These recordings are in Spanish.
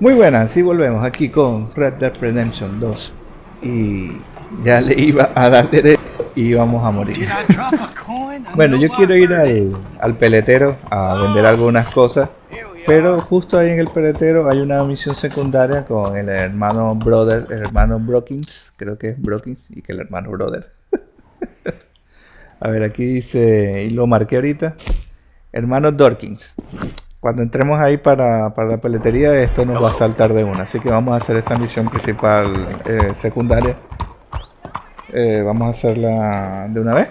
Muy buenas, sí volvemos aquí con Red Dead Redemption 2 y ya le iba a dar derecho y íbamos a morir. bueno, yo quiero ir al, al peletero a vender algunas cosas, pero justo ahí en el peletero hay una misión secundaria con el hermano Brother, el hermano Brockins, creo que es Brockins y que el hermano Brother. a ver, aquí dice, y lo marqué ahorita, hermano Dorkins cuando entremos ahí para, la peletería, esto nos va a saltar de una. Así que vamos a hacer esta misión principal eh, secundaria. Eh, vamos a hacerla de una vez.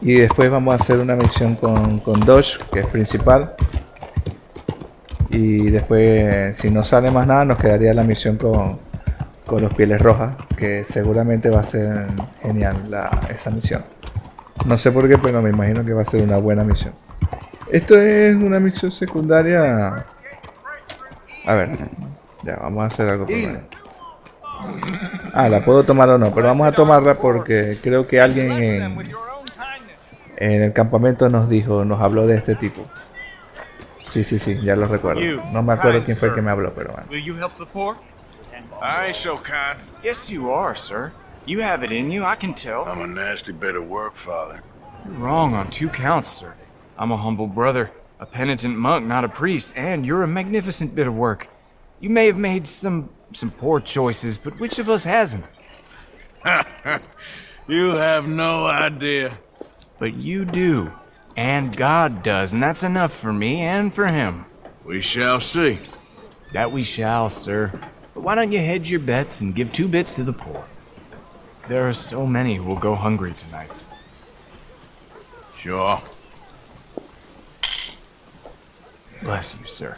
Y después vamos a hacer una misión con, con Dodge, que es principal. Y después, si no sale más nada, nos quedaría la misión con, con los pieles rojas, que seguramente va a ser genial esa misión. No sé por qué, pero me imagino que va a ser una buena misión. Esto es una misión secundaria. A ver, ya vamos a hacer algo primero. Ah, la puedo tomar o no, pero vamos a tomarla porque creo que alguien en, en el campamento nos dijo, nos habló de este tipo. Sí, sí, sí, ya lo recuerdo. No me acuerdo quién fue el que me habló, pero bueno. I kind. Yes, you are, sir. You have it in you, I can tell. I'm a nasty bit of work, father. You're wrong on two counts, sir. I'm a humble brother, a penitent monk, not a priest, and you're a magnificent bit of work. You may have made some some poor choices, but which of us hasn't? you have no idea. But you do. And God does, and that's enough for me and for him. We shall see. That we shall, sir. But why don't you hedge your bets and give two bits to the poor? There are so many who will go hungry tonight. Sure. Bless you, sir.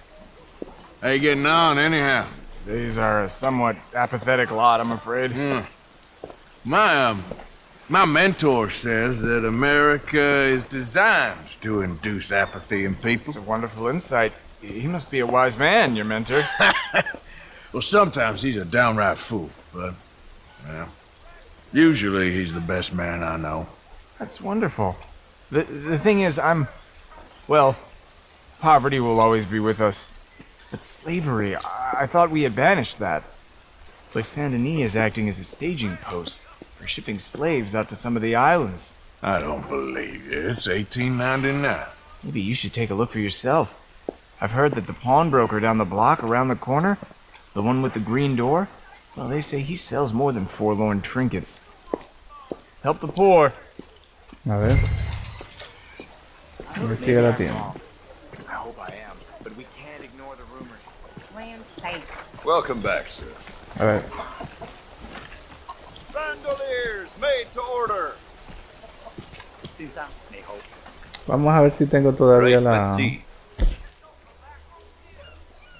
How you getting on, anyhow? These are a somewhat apathetic lot, I'm afraid. Hmm. My, um, my mentor says that America is designed to induce apathy in people. It's a wonderful insight. He must be a wise man, your mentor. well, sometimes he's a downright fool, but, well, usually he's the best man I know. That's wonderful. The, the thing is, I'm, well, Poverty will always be with us. But slavery, I, I thought we had banished that. Like Saint is acting as a staging post for shipping slaves out to some of the islands. I don't believe it. It's 1899. Maybe you should take a look for yourself. I've heard that the pawnbroker down the block around the corner, the one with the green door, well, they say he sells more than forlorn trinkets. Help the poor. A ver. Investiga la tienda. Welcome back, sir. A ver. Bandoliers, made to order. Vamos a ver si tengo todavía la...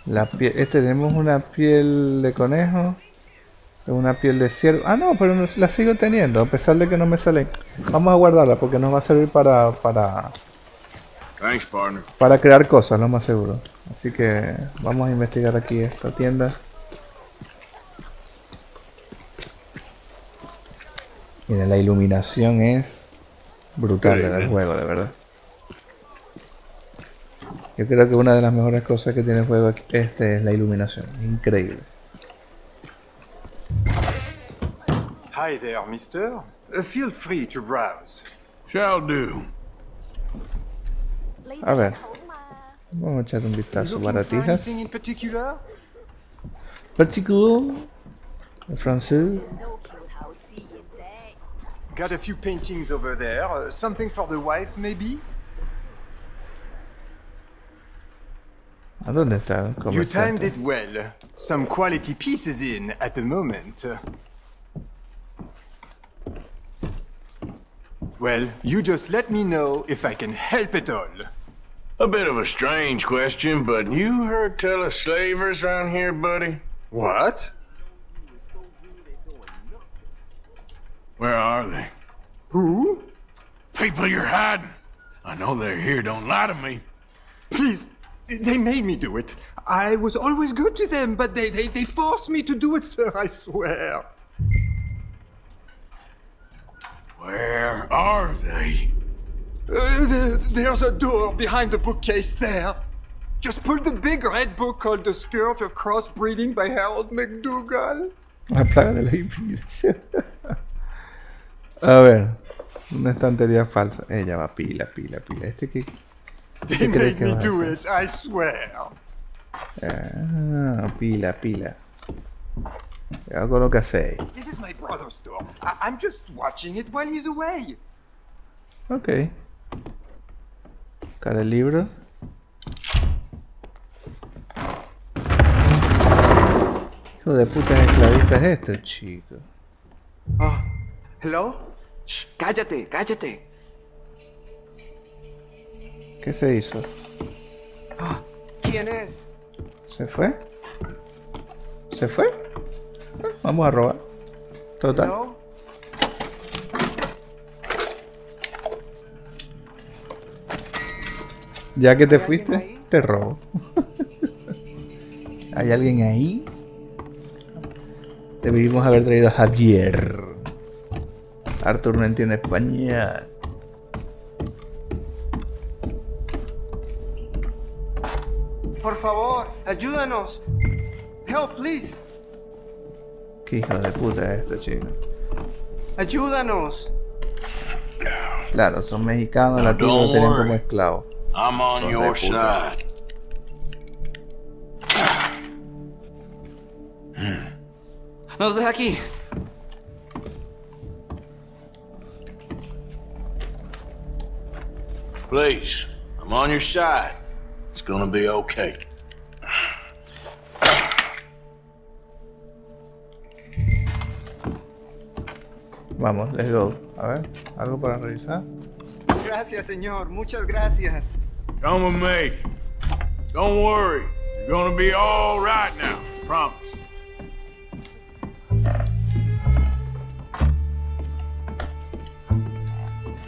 La piel... Este tenemos una piel de conejo. Una piel de ciervo. Ah, no, pero la sigo teniendo, a pesar de que no me sale. Vamos a guardarla porque nos va a servir para... Para, para crear cosas, lo más seguro. Así que vamos a investigar aquí esta tienda. Miren, la iluminación es brutal en el juego, de verdad. Yo creo que una de las mejores cosas que tiene el juego este es la iluminación. Increíble. Hi there, mister. Uh, feel free to browse. Shall do. A ver. Vamos echar un vistazo. Baratijas. particular? Particular. Francés. Got a few paintings over there. Uh, something for the wife, maybe? ¿A dónde está? You timed it well. Some quality pieces in at the moment. Well, you just let me know if I can help at all. A bit of a strange question, but you heard tell of slavers around here, buddy? What? Where are they? Who? People you're hiding. I know they're here, don't lie to me. Please, they made me do it. I was always good to them, but they, they, they forced me to do it, sir, I swear. Where are they? Uh, there's a door behind the bookcase there. Just pull the big red book called The Scourge of Crossbreeding by Harold McDougall. La plaga de la infidelidad. A ver, una estantería falsa. Ella va pila, pila, pila. Este que. They ¿Qué made me do it, I swear. Ah, pila, pila. Cuidado con lo que hacéis. This is my brother's store. I- I'm just watching it while he's away. Ok. Cara el libro. Hijo de puta esclavista es esto, chico. Oh, hello? Shh, cállate, cállate. ¿Qué se hizo? ¿Quién es? ¿Se fue? ¿Se fue? Ah, Vamos a robar. Total. Hello? Ya que te ¿Hay alguien fuiste, te robo. ¿Hay alguien ahí? Debimos haber traído a Javier. Arthur no entiende español. Por favor, ayúdanos. Help, please. Qué hijo de puta es esto, chico. Ayúdanos. Claro, son mexicanos, No, latinos, lo don't tenían worry. como esclavos. I'm on your side. Nos deja aquí. Please, I'm on your side. It's gonna be okay. Vamos, let's go. A ver, algo para revisar. Gracias, señor. Muchas gracias. Come with me. Don't worry. You're gonna be all right now. Promise.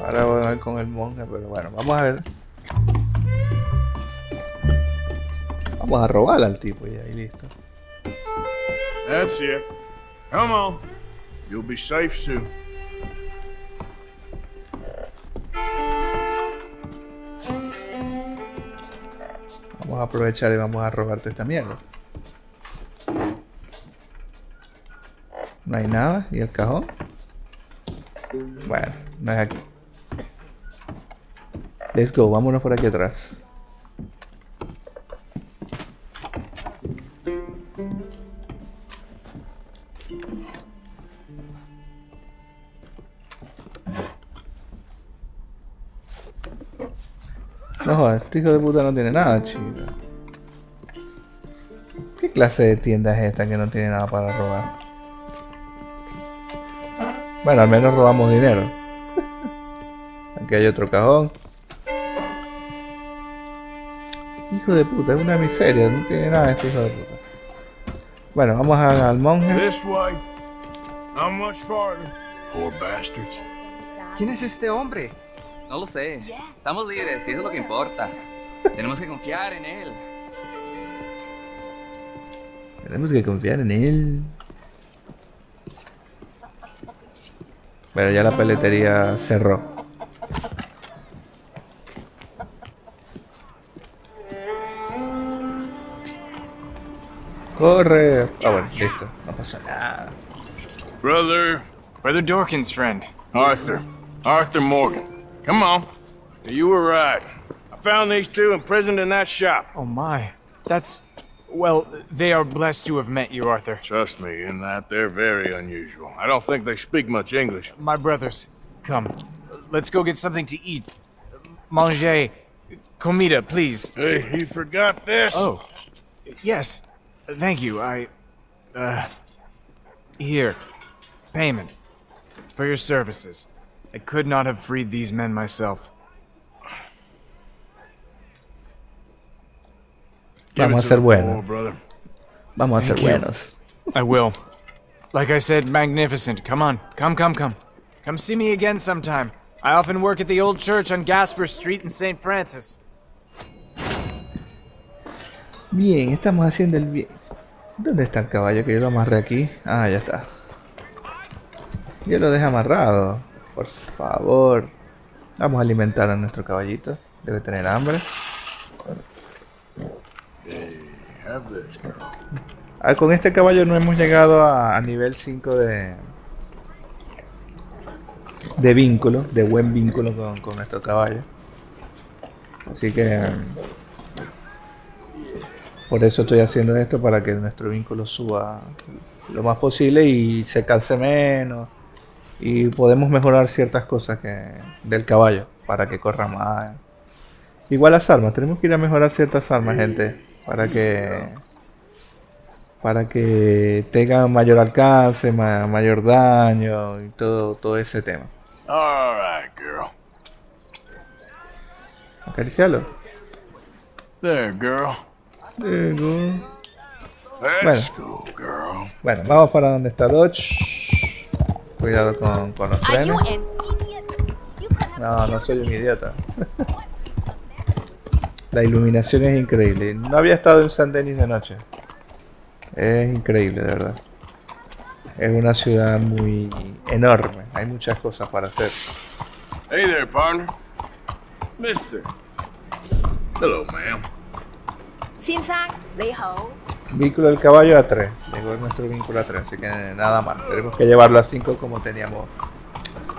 Ahora voy a ver con el monje, pero bueno, vamos a ver. Vamos a robar al tipo ya y listo. That's it. Come on. You'll be safe soon. Vamos a aprovechar y vamos a robarte esta mierda. No hay nada. ¿Y el cajón? Bueno, no es aquí. Let's go, vámonos por aquí atrás. Este hijo de puta no tiene nada, chico. ¿Qué clase de tienda es esta que no tiene nada para robar? Bueno, al menos robamos dinero. Aquí hay otro cajón. Hijo de puta, es una miseria, no tiene nada este hijo de puta. Bueno, vamos a- al monje. This way. Not much farther. Poor bastards. ¿Quién es este hombre? No lo sé. Estamos libres y eso es lo que importa. Tenemos que confiar en él. Tenemos que confiar en él. Bueno, ya la peletería cerró. Corre. Ah, bueno, listo. No pasa nada. Brother Brother Dorkins, friend. Arthur. Arthur Morgan. Come on. You were right. I found these two imprisoned in that shop. Oh my. That's. Well, they are blessed to have met you, Arthur. Trust me, in that they're very unusual. I don't think they speak much English. My brothers, come. Let's go get something to eat. Manger. Comida, please. Hey, you forgot this? Oh. Yes. Thank you. I. Uh. Here. Payment. For your services. I could not have freed these men myself. Vamos a ser buenos. Vamos a ser buenos. I will. Like I said, magnificent. Come on. Come, come, come. Come see me again sometime. I often work at the old church on Gasper Street in St. Francis. Bien, estamos haciendo el bien. ¿Dónde está el caballo que yo lo amarré aquí? Ah, ya está. Yo lo dejé amarrado. Por favor. Vamos a alimentar a nuestro caballito. Debe tener hambre. Ah, con este caballo no hemos llegado a, nivel 5 de de vínculo, de buen vínculo con, con nuestro caballo. Así que por eso estoy haciendo esto para que nuestro vínculo suba lo más posible y se canse menos y podemos mejorar ciertas cosas que del caballo para que corra más. Igual las armas, tenemos que ir a mejorar ciertas armas, gente, para que para que tenga mayor alcance, ma- mayor daño y todo todo ese tema. All right, girl. Acaricialo. There, girl. Luego- Let's go, girl. Bueno, vamos para donde está Dodge. Cuidado con, con los trenes. No, no soy un idiota. La iluminación es increíble. No había estado en San Denis de noche. Es increíble, de verdad. Es una ciudad muy enorme. Hay muchas cosas para hacer. Hey there, partner. Mister. Hello, ma'am. Vínculo del caballo a 3. Llegó nuestro vínculo a 3, así que nada más. Tenemos que llevarlo a 5 como teníamos.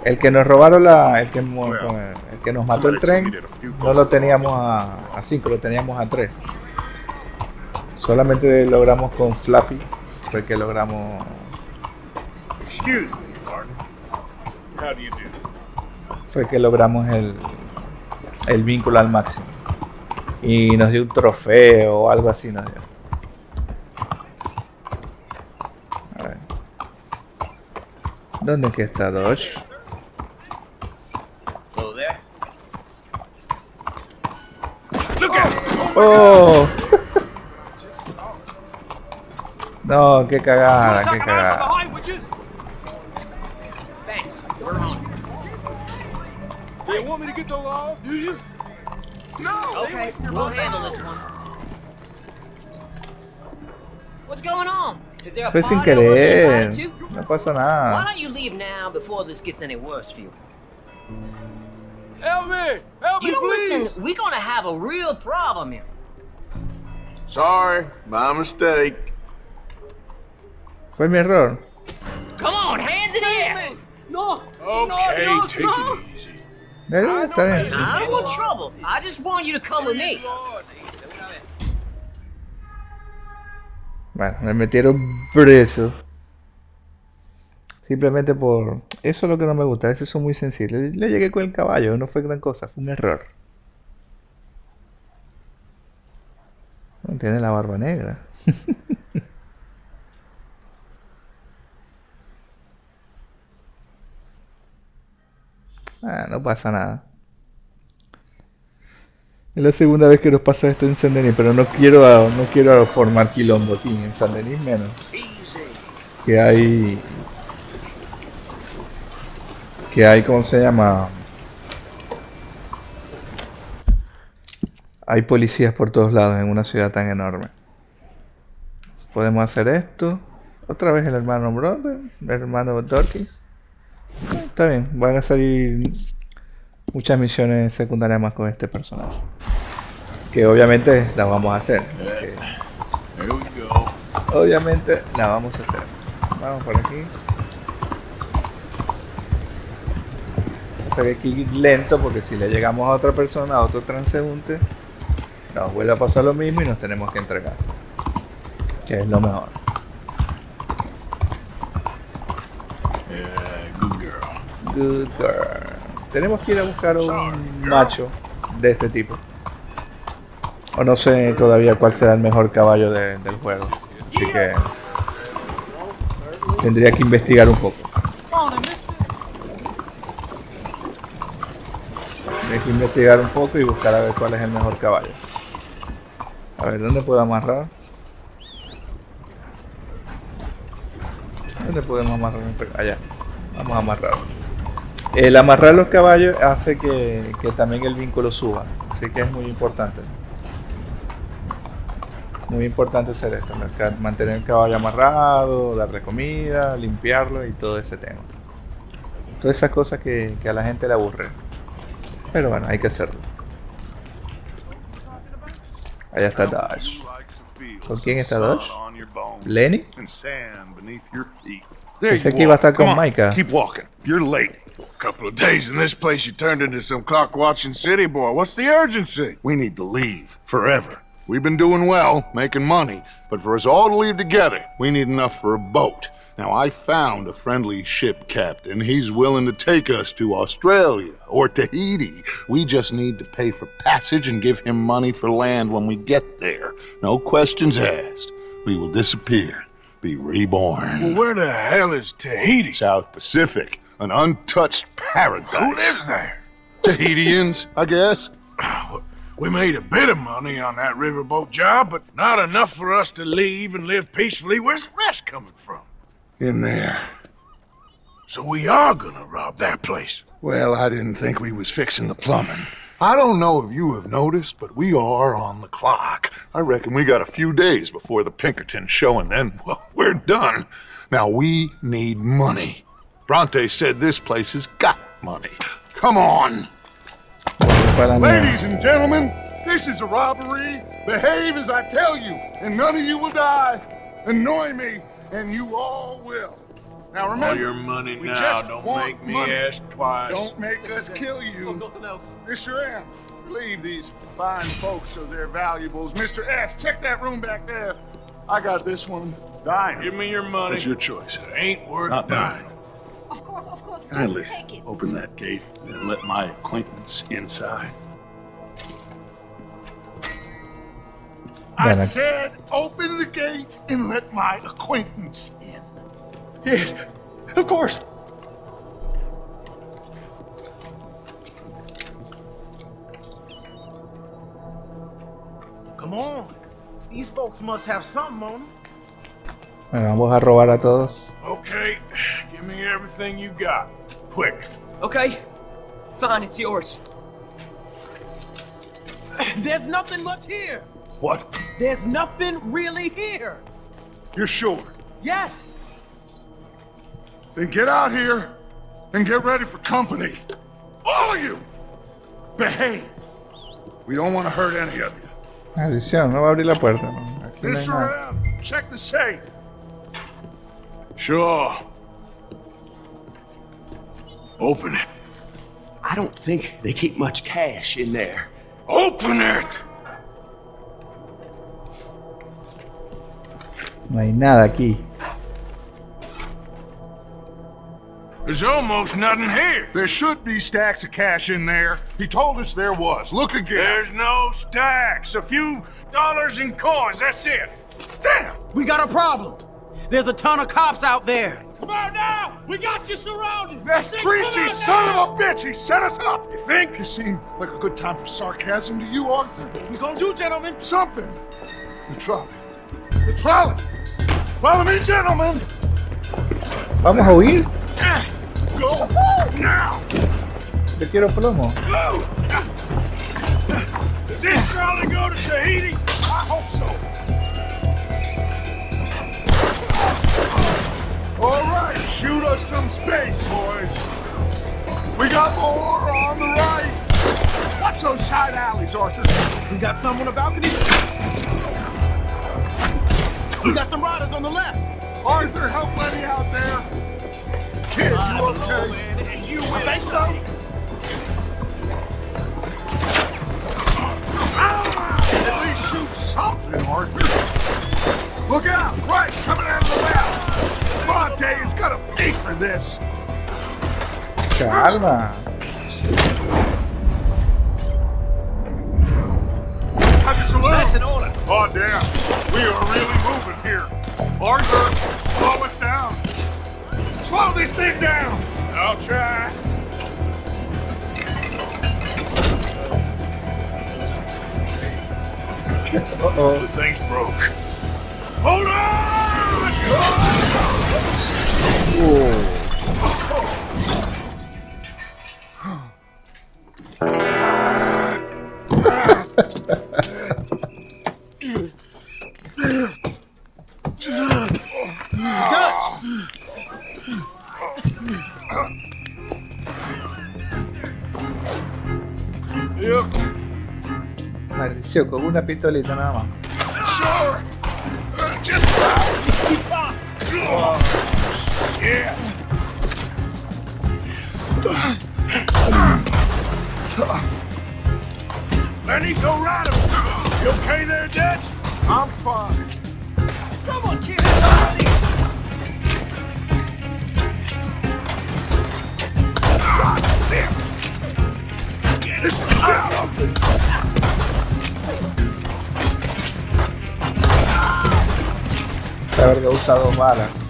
El que nos robaron la. El que, el, que nos mató el tren. No lo teníamos a 5, lo teníamos a 3. Solamente logramos con Fluffy. Fue que logramos. Excuse me, partner. How do you do? Fue que logramos el. El vínculo al máximo. Y nos dio un trofeo o algo así nos dio. A ver. ¿Dónde que está Dodge? ¡Oh! No, qué cagada, qué cagada. Thanks. We're on. They want me to get the law, do you? No! Okay, we'll handle this one. What's going on? Is there a Fue sin I wasn't querer. Invited to? No pasó Why don't you leave now before this gets any worse for you? Help me! Help You me, know, please! listen, we're gonna have a real problem here. Sorry, my mistake. Fue mi error. Come on, hands in the air! No! Okay, no, take no. it easy. Ya, ya, está bien. I don't want trouble. I just want you to come with me. Bueno, me metieron preso. Simplemente por... Eso es lo que no me gusta. Veces son muy sensibles. Le llegué con el caballo. No fue gran cosa. Fue un error. Tiene la barba negra. ah, no pasa nada. Es la segunda vez que nos pasa esto en San Denis, pero no quiero, no quiero formar quilombo aquí, en San Denis menos. Que hay... Que hay, ¿cómo se llama? Hay policías por todos lados en una ciudad tan enorme. Podemos hacer esto. Otra vez el hermano Brother, el hermano Dorky. Está bien, van a salir muchas misiones secundarias más con este personaje. Que obviamente la vamos a hacer. obviamente la vamos a hacer. Vamos por aquí. Sea que aquí lento porque si le llegamos a otra persona, a otro transeúnte, nos vuelve a pasar lo mismo y nos tenemos que entregar. Que es lo mejor. Yeah, good girl. Good girl. Tenemos que ir a buscar un macho de este tipo. O no sé todavía cuál será el mejor caballo de- del juego. Así que tendría que investigar un poco. Tendría que investigar un poco y buscar a ver cuál es el mejor caballo. A ver, ¿dónde puedo amarrar? ¿Dónde podemos amarrar? Allá. Vamos a amarrarlo. El amarrar los caballos hace que, que también el vínculo suba. Así que es muy importante. Muy importante hacer esto. Mantener el caballo amarrado, darle comida, limpiarlo y todo ese tema. Todas esas cosas que a la gente le aburre. Pero bueno, hay que hacerlo. Allá está Dash. ¿Con quién está Dodge? ¿Lenny? And sand beneath your feet. Pensé que iba a estar con Micah. Keep walking. You're late. Couple of days in this place, you turned into some clock watching city boy. What's the urgency? We need to leave forever. We've been doing well, making money, but for us all to leave together, we need enough for a boat. Now, I found a friendly ship captain. He's willing to take us to Australia or Tahiti. We just need to pay for passage and give him money for land when we get there. No questions asked. We will disappear, be reborn. Well, where the hell is Tahiti? South Pacific, an untouched paradise. Who lives there? Tahitians, I guess. We made a bit of money on that riverboat job, but not enough for us to leave and live peacefully. Where's the rest coming from? In there. So we are gonna rob that place. Well, I didn't think we was fixing the plumbing. I don't know if you have noticed, but we are on the clock. I reckon we got a few days before the Pinkerton show, and then, well, we're done. Now, we need money. Bronte said this place has got money. Come on. Ladies and gentlemen, this is a robbery. Behave as I tell you, and none of you will die. Annoy me, and you all will. Now remember, All your money we now. just Don't want make me money. ask twice. Don't make us kill you. nothing else. Mr. M, leave these fine folks of their valuables. Mr. S, check that room back there. I got this one dying. Give me your money. It's your choice. It ain't worth Not dying. mine. Of course, of course. Just Kindly take it. open that gate and let my acquaintance inside. I Bueno. said, open the gate and let my acquaintance in. Yes, of course. Come on. These folks must have something on them. Bueno, vamos a robar a todos. Okay, give me everything you got. Quick. Okay. Fine, it's yours. There's nothing much here. What? There's nothing really here. You're sure? Yes. Then get out here and get ready for company. All of you! Behave! We don't want to hurt any of you. Maldición, no va a abrir la puerta. no. Aquí Mr. nada. M, check the safe. Sure. Open it. I don't think they keep much cash in there. Open it! No hay nada aquí. There's almost nothing here. There should be stacks of cash in there. He told us there was. Look again. There's no stacks. A few dollars in coins. That's it. Damn! We got a problem. There's a ton of cops out there. Come on now! We got you surrounded! That greasy son of a bitch! He set us up! You think? It seemed like a good time for sarcasm to you, Arthur. What we gonna do, gentlemen? Something. The trolley. The trolley! Follow me, gentlemen! Vamos a huir. Go now! Yo quiero plomo. Go! Does this trolley go to Tahiti? I hope so. All right, shoot us some space, boys. We got more on the right. Watch those side alleys, Arthur. We got some on the balcony. We got some riders on the left. Arthur, help Lenny out there. Kid, you okay? And you I think so. At least shoot something, Arthur. Look out! Right, coming out of the mouth. Monte is gonna pay for this. Calma. Have. That's in order. Oh, damn. We are really moving here. Arthur, slow us down. Slow this thing down. I'll try. Uh-oh. The thing's broke. Hold on! inicio con una pistolita nada más. Lenny, go right him. You okay there, Dutch? I'm fine. Someone kill him! God damn Get Get out of haber causado balas.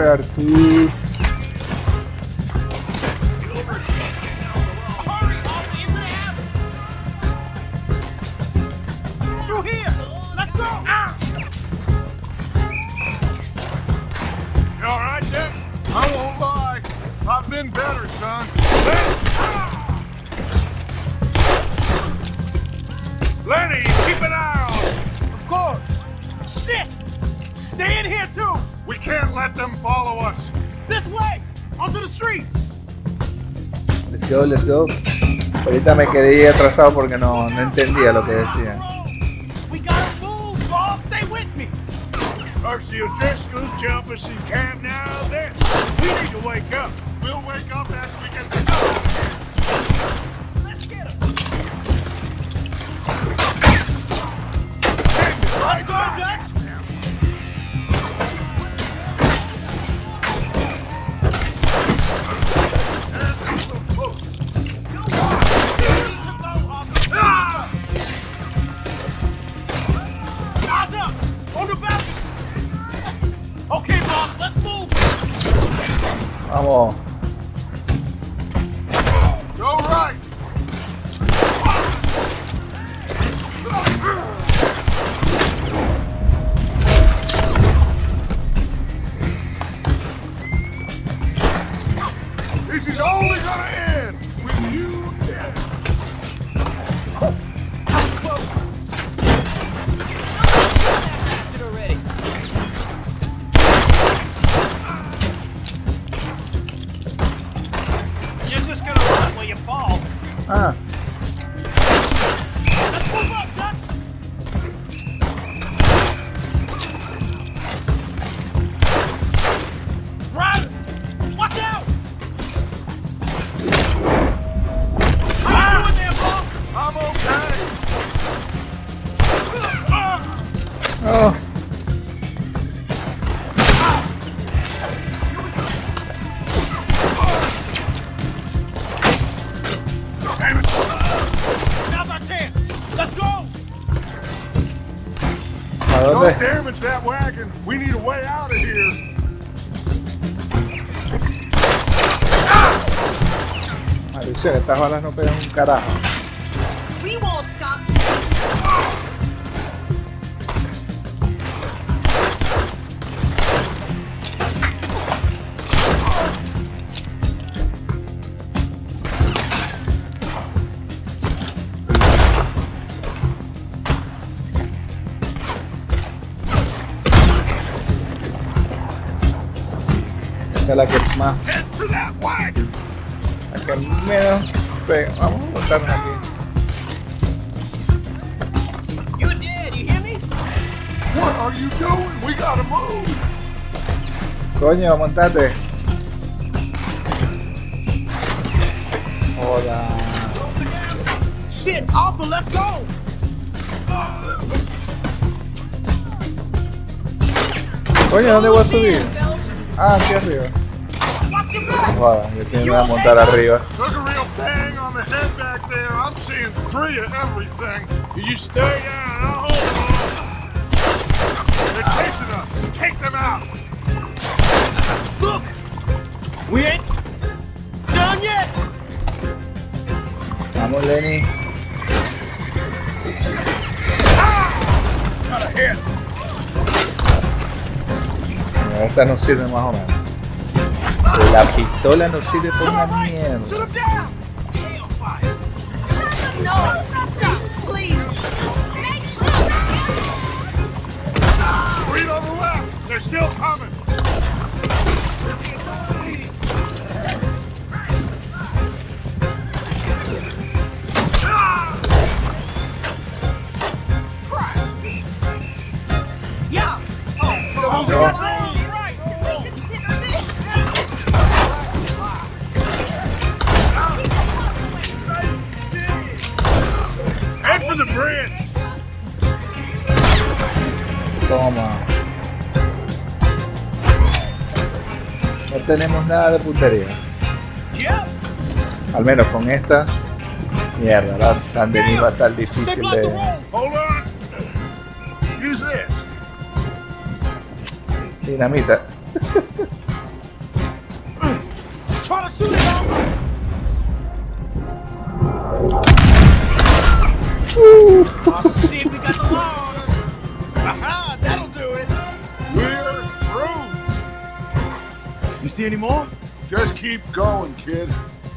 aberto el deseo. Ahorita me quedé atrasado porque no, no entendía lo que decía. decían. Arcee O'Driscoll's jumping some cab now. This we need to wake up. 哦。balas no pegan un carajo. La que más... La que menos Vamos a botarnos aquí. Coño, montate. Hola. Shit, Arthur, let's go. Coño, ¿dónde voy a subir? Ah, aquí arriba. Wow, yo tengo que montar arriba. The head back there. I'm seeing three of everything. You stay down, I'll hold on. They're chasing us. Take them out. Look! We ain't done yet! Vamos, Lenny. Ah! Got a hit. Mira, Esta no sirve más o menos. La pistola no sirve por una mierda. Nada de puntería. Al menos con esta. Mierda, la San Denis va a estar difícil de dinamita. Any more? Just keep going, kid.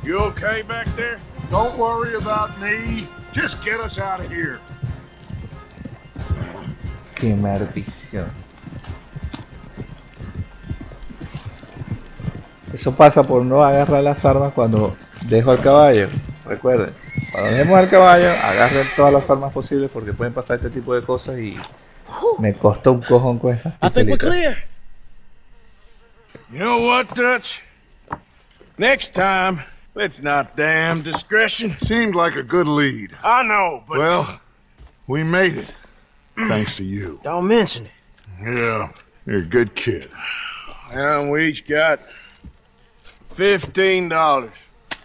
You okay back there? Don't worry about me. Just get us out of here. Qué maldición. Eso pasa por no agarrar las armas cuando dejo al caballo. Recuerden, cuando dejemos al caballo, agarren todas las armas posibles porque pueden pasar este tipo de cosas y me costó un cojón con esas I think we're clear. You know what, Dutch? Next time, let's not damn discretion. Seemed like a good lead. I know, but Well, we made it. Thanks to you. Don't mention it. yeah. You're a good kid. And we each got fifteen dollars.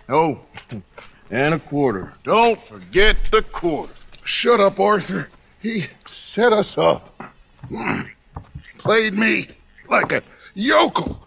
Oh, and a quarter. Don't forget the quarter. Shut up, Arthur. He set us up. Mm. Played me like a yokel.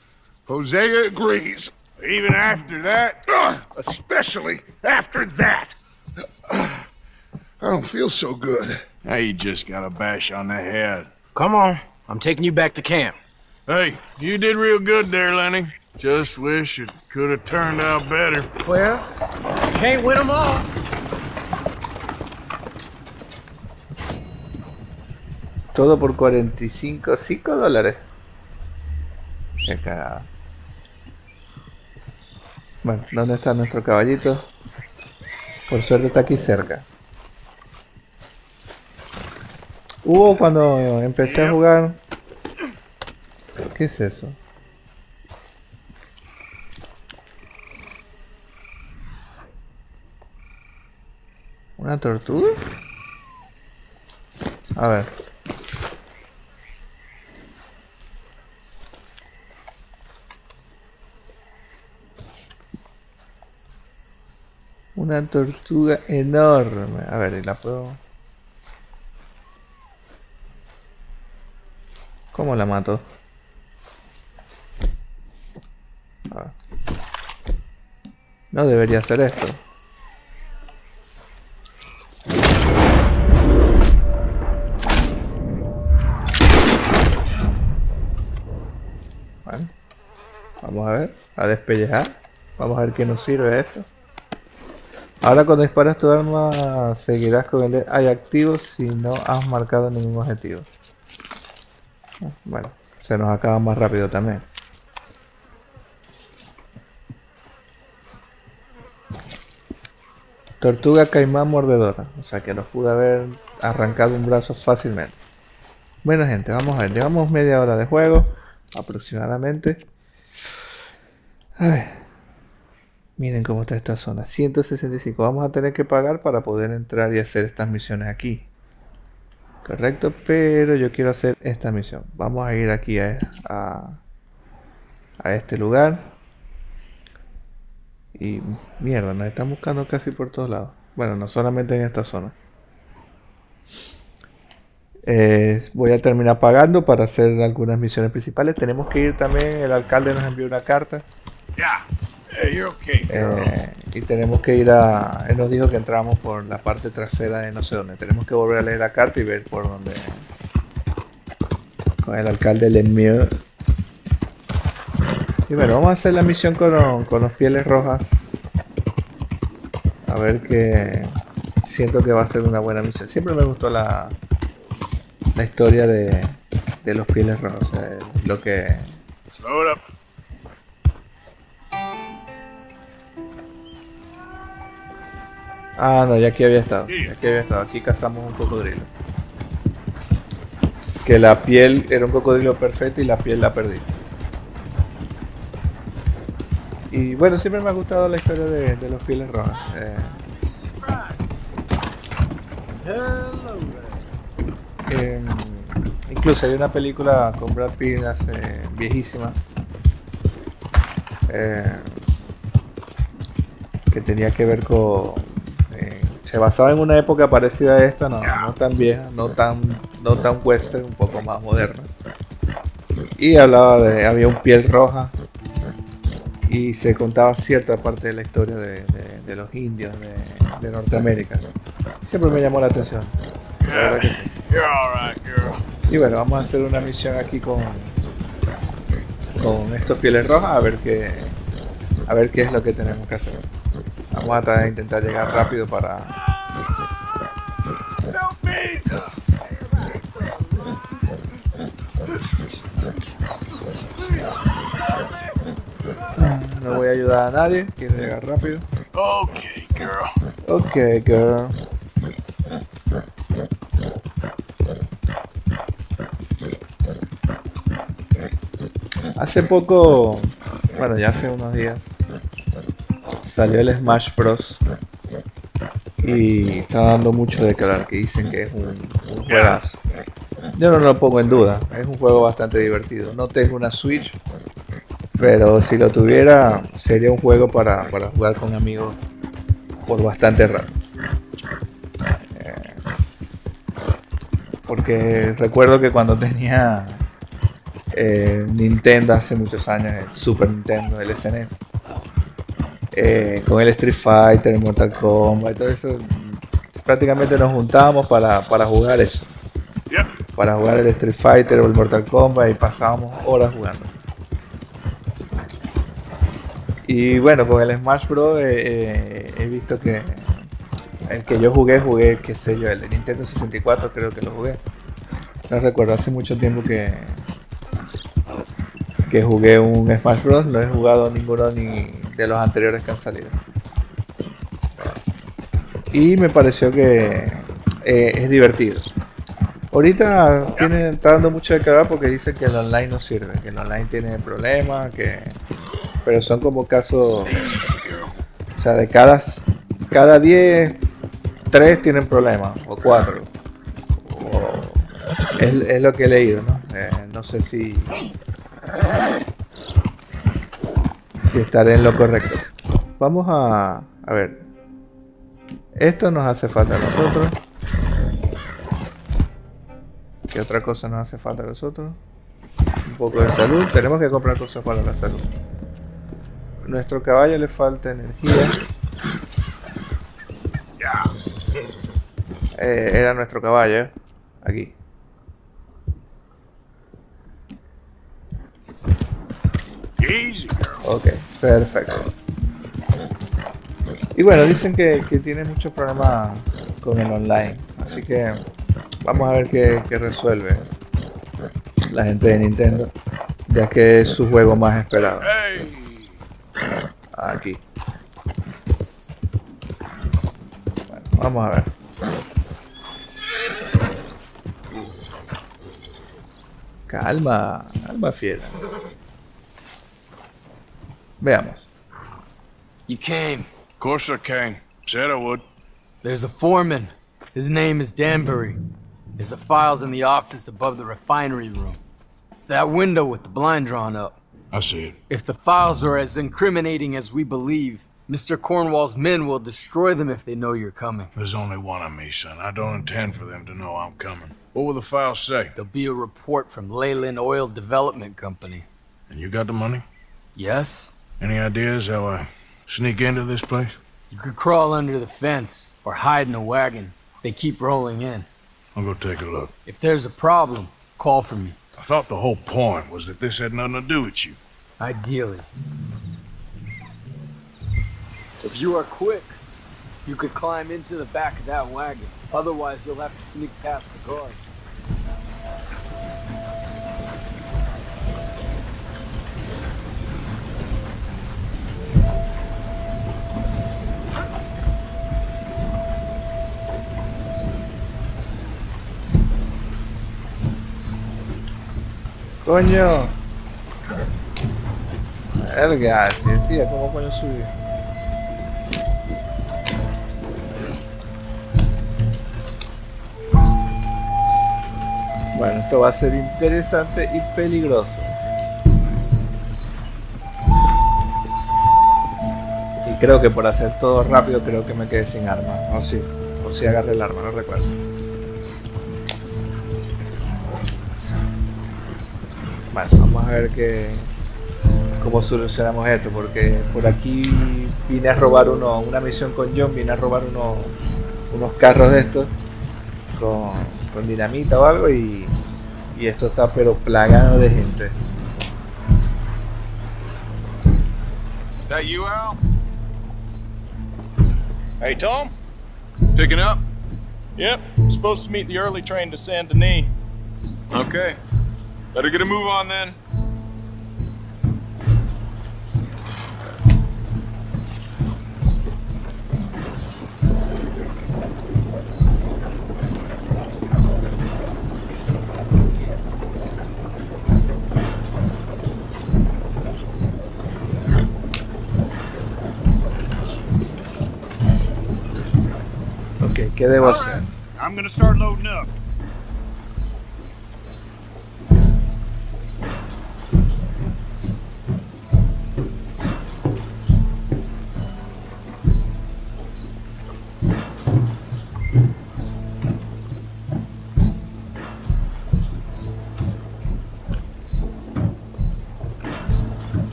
Hosea agrees. Even after that? Especially after that. I don't feel so good. Now you just got a bash on the head. Come on. I'm taking you back to camp. Hey, you did real good there, Lenny. Just wish it could have turned out better. Well, can't win them all. Todo por 45, 5 dólares. Qué cagada. Bueno, ¿dónde está nuestro caballito? Por suerte está aquí cerca. Hubo cuando empecé a jugar. ¿Qué es eso? ¿Una tortuga? A ver. Una tortuga enorme. A ver, ¿y la puedo...? ¿Cómo la mato? A ver. No debería hacer esto. Vamos a ver, a despellejar. Vamos a ver qué nos sirve esto. Ahora cuando disparas tu arma seguirás con el hay activo si no has marcado ningún objetivo. Bueno, se nos acaba más rápido también. Tortuga caimán mordedora. O sea que nos pudo haber arrancado un brazo fácilmente. Bueno gente, vamos a ver. Llevamos media hora de juego. Aproximadamente. A ver. Miren cómo está esta zona. 165. Vamos a tener que pagar para poder entrar y hacer estas misiones aquí. Correcto, pero yo quiero hacer esta misión. Vamos a ir aquí a, a, este lugar. Y mierda, nos están buscando casi por todos lados. Bueno, no solamente en esta zona. Eh, voy a terminar pagando para hacer algunas misiones principales. Tenemos que ir también, el alcalde nos envió una carta. Eh, y tenemos que ir a... Él nos dijo que entramos por la parte trasera de no sé dónde. Tenemos que volver a leer la carta y ver por dónde... Con el alcalde Lemieux y bueno, vamos a hacer la misión con, con los pieles rojas. A ver que siento que va a ser una buena misión. Siempre me gustó la, la historia de, de los pieles rojos. lo que... Ah, no, ya aquí había estado. Ya aquí había estado. Aquí cazamos un cocodrilo. Que la piel era un cocodrilo perfecto y la piel la perdí. Y bueno, siempre me ha gustado la historia de, los pieles rojas. Eh, em, incluso hay una película con Brad Pitt hace, viejísima eh, que tenía que ver con se basaba en una época parecida a esta, no, no tan vieja, no tan, no tan western, un poco más moderna. Y hablaba de, había un piel roja y se contaba cierta parte de la historia de, los indios de, Norteamérica. Siempre me llamó la atención. Y bueno, vamos a hacer una misión aquí con con estos pieles rojas a ver qué a ver qué es lo que tenemos que hacer. Vamos a intentar llegar rápido para No voy a ayudar a nadie, quiero llegar rápido. Ok, girl. Ok, girl. Hace poco, bueno, ya hace unos días, salió el Smash Bros. Y está dando mucho de claro que dicen que es un, juegazo. Yo no lo pongo en duda, es un juego bastante divertido. No tengo una Switch, pero si lo tuviera, sería un juego para, jugar con amigos por bastante rato. Eh, porque recuerdo que cuando tenía eh, Nintendo hace muchos años, el Super Nintendo, el SNES, eh, con el Street Fighter, el Mortal Kombat todo eso, prácticamente nos juntábamos para, para jugar eso. Para jugar el Street Fighter o el Mortal Kombat y pasábamos horas jugando. Y bueno, con el Smash Bros. Eh, eh, he visto que el que yo jugué, jugué, qué sé yo, el Nintendo 64 creo que lo jugué. No recuerdo, hace mucho tiempo que, que jugué un Smash Bros. No he jugado ninguno ni de los anteriores que han salido. Y me pareció que eh, es divertido. Ahorita tiene, está dando mucho de cara porque dice que el online no sirve, que el online tiene problemas, que pero son como casos, o sea, de cada, cada 10, 3 tienen problemas, o 4. es, es, lo que he leído, ¿no? Eh, no sé si, si estaré en lo correcto. Vamos a, a ver, esto nos hace falta a nosotros. ¿Qué otra cosa nos hace falta a nosotros? Un poco de salud. Tenemos que comprar cosas para la salud. Nuestro caballo le falta energía. Eh, era nuestro caballo, aquí. Easy, girl. Ok, perfecto. Y bueno, dicen que, que tiene muchos problemas con el online. Así que vamos a ver qué, qué resuelve la gente de Nintendo. Ya que es su juego más esperado. Aquí. Bueno, vamos a ver. Calma, calma fiera. Veamos. You came. Of course I came. Said I would. There's a foreman. His name is Danbury. There's the files in the office above the refinery room. It's that window with the blind drawn up. I see it. If the files are as incriminating as we believe, Mr. Cornwall's men will destroy them if they know you're coming. There's only one of me, son. I don't intend for them to know I'm coming. What will the files say? There'll be a report from Leyland Oil Development Company. And you got the money? Yes? Any ideas how I sneak into this place? You could crawl under the fence or hide in a wagon. They keep rolling in. I'll go take a look. If there's a problem, call for me. I thought the whole point was that this had nothing to do with you. Ideally. If you are quick, you could climb into the back of that wagon. Otherwise, you'll have to sneak past the guards. Coño. Verga, tía, ¿cómo coño subir? Bueno, esto va a ser interesante y peligroso. Y creo que por hacer todo rápido, creo que me quedé sin arma. O sí, o sí agarré el arma, no recuerdo. Bueno, vamos a ver qué, cómo solucionamos esto, porque por aquí vine a robar uno, una misión con John, vine a robar uno, unos carros de estos con, con dinamita o algo y, y esto está pero plagado de gente. That you, Al? Hey, Tom? Picking up? Yep. Supposed to meet the early train to Saint Denis. Okay. Better get a move on then. Ok, ¿qué debo hacer? I'm gonna start loading up.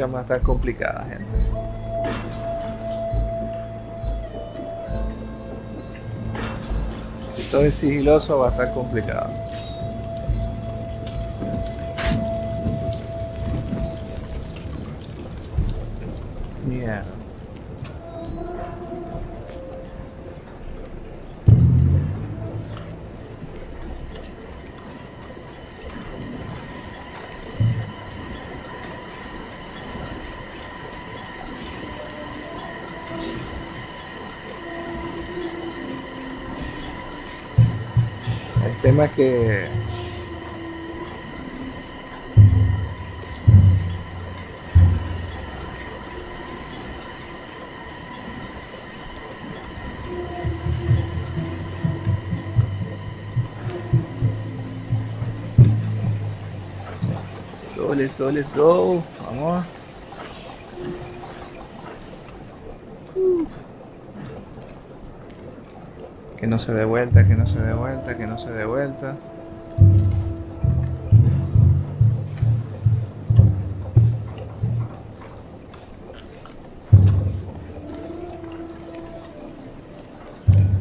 Esta misión va a estar complicada, gente. Si todo es sigiloso va a estar complicado. Tema es que Go, let's go, let's go. Vamos. Uh. Que no se dé vuelta, que no se dé vuelta, que no se dé vuelta.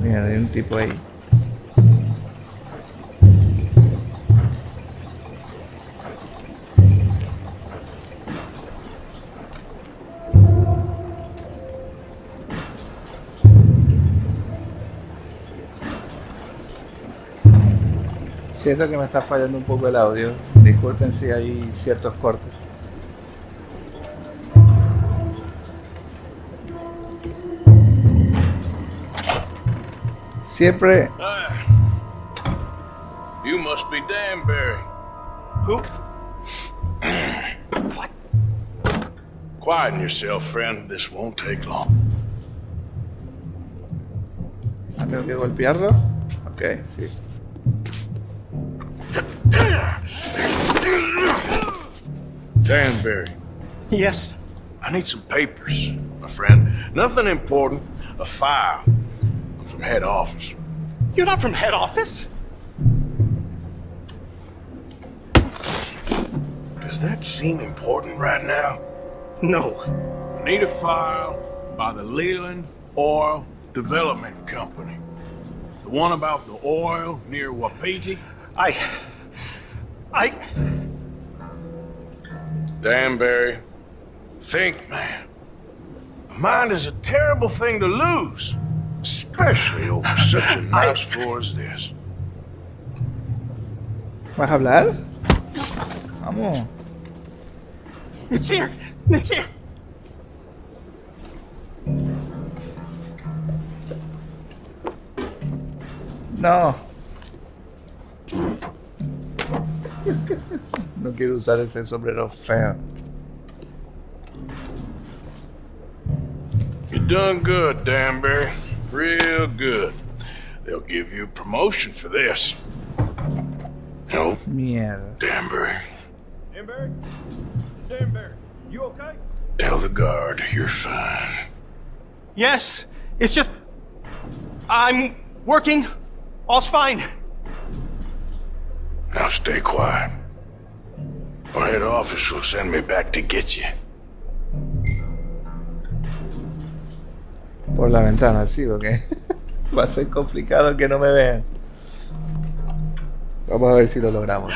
Mira, hay un tipo ahí. Siento que me está fallando un poco el audio. Disculpen si hay ciertos cortes. Siempre. Ah. You must be Danbury. Who? what? Quieten yourself, friend. This won't take long. Ah, tengo que golpearlo. Ok, sí. Danbury. Yes. I need some papers, my friend. Nothing important. A file. I'm from head office. You're not from head office? Does that seem important right now? No. I need a file by the Leland Oil Development Company. The one about the oil near Wapiti? I... I... Danbury, think, man. A mind is a terrible thing to lose. Especially over such a nice floor as this. ¿Vas a hablar? Vamos. It's here! It's here! No. No quiero usar ese sombrero feo. You done good, Danbury. Real good. They'll give you a promotion for this. No, Mierda. Danbury. Danbury? Danbury, you okay? Tell the guard you're fine. Yes, it's just... I'm working. All's fine. Now stay quiet. Or head office will send me back to get you. Por la ventana, sí, porque va a ser complicado que no me vean. Vamos a ver si lo logramos.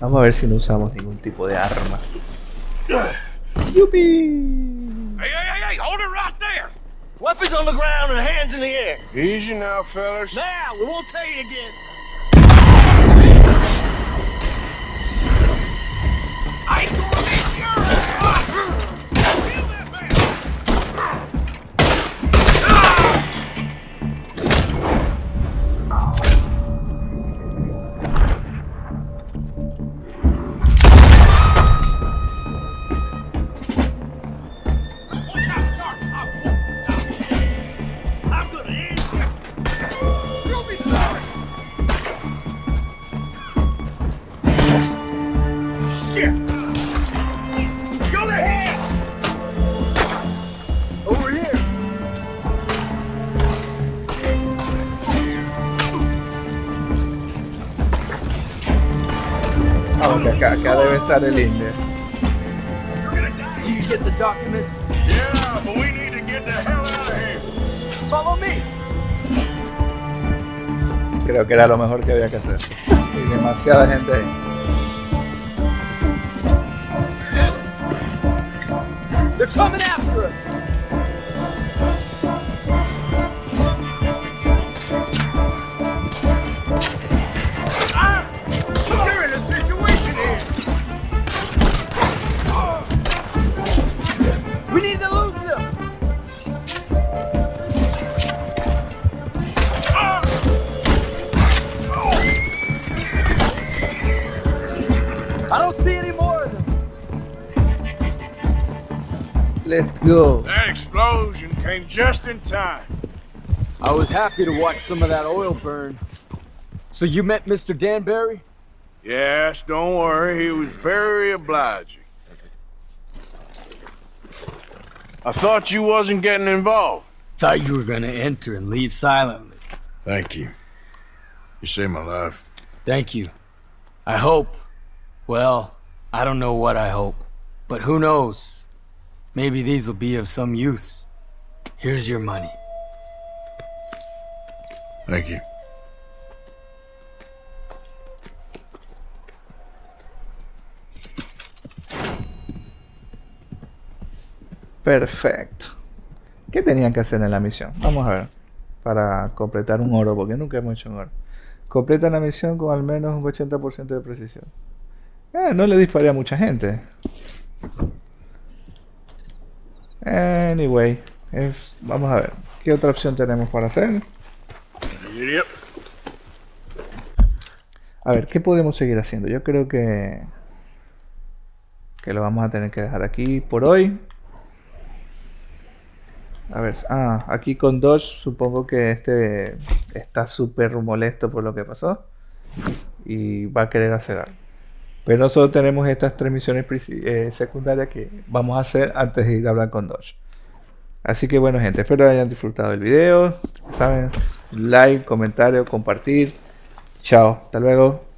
Vamos a ver si no usamos ningún tipo de arma. ¡Yupi! Hey, hey, hey, hey, hold it right there! Weapons on the ground and hands in the air. Easy now, fellas. Now, we won't tell you again. I estar el indio. Do you get the documents? Yeah, but we need to get the hell out of here. Follow me. Creo que era lo mejor que había que hacer. Hay demasiada gente ahí. They're coming after go. That explosion came just in time. I was happy to watch some of that oil burn. So you met Mr. Danbury? Yes, don't worry. He was very obliging. I thought you wasn't getting involved. Thought you were gonna enter and leave silently. Thank you. You saved my life. Thank you. I hope. Well, I don't know what I hope. But who knows? Maybe these will be of some use. Here's your money. Thank you. Perfecto. ¿Qué tenían que hacer en la misión? Vamos a ver. Para completar un oro, porque nunca hemos hecho un oro. Completa la misión con al menos un 80% de precisión. Eh, no le disparé a mucha gente. Anyway, vamos a ver. ¿Qué otra opción tenemos para hacer? A ver, ¿qué podemos seguir haciendo? Yo creo que que lo vamos a tener que dejar aquí por hoy. A ver, ah, aquí con Dodge supongo que este está súper molesto por lo que pasó y va a querer hacer algo. Pero nosotros tenemos estas tres misiones eh, secundarias que vamos a hacer antes de ir a hablar con Dodge. Así que bueno gente, espero hayan disfrutado del video. Saben, like, comentario, compartir. Chao, hasta luego.